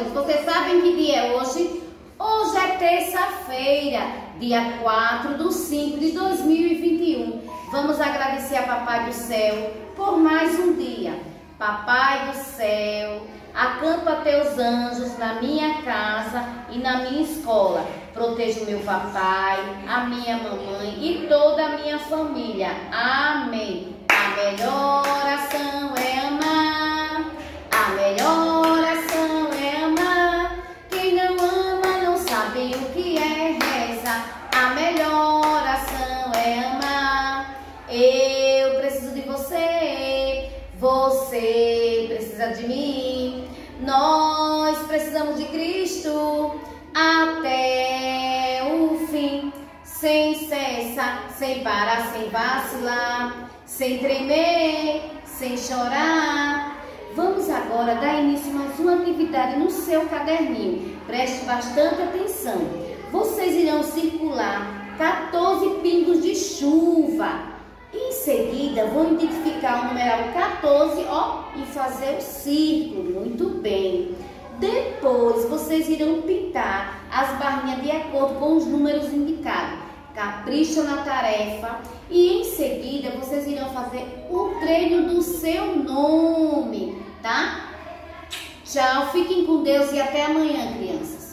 amores, vocês sabem que dia é hoje? Hoje é terça-feira, dia 4 de 5 de 2021. Vamos agradecer a Papai do Céu por mais um dia. Papai do Céu, acampa teus anjos na minha casa e na minha escola. Proteja o meu papai, a minha mamãe e toda a minha família. Amém. A melhor oração é amar. A melhor oração é amar. Quem não ama não sabe reza. A melhor oração é amar. Eu preciso de você. Você precisa de mim. Nós precisamos de Cristo até o fim, sem cessar, sem parar, sem vacilar, sem tremer, sem chorar. Vamos agora dar início a mais uma atividade no seu caderninho. Preste bastante atenção. Chuva. Em seguida, vou identificar o numeral 14, ó, e fazer o círculo. Muito bem. Depois, vocês irão pintar as barrinhas de acordo com os números indicados. Capricha na tarefa e em seguida vocês irão fazer o treino do seu nome, tá? Tchau, fiquem com Deus e até amanhã, crianças.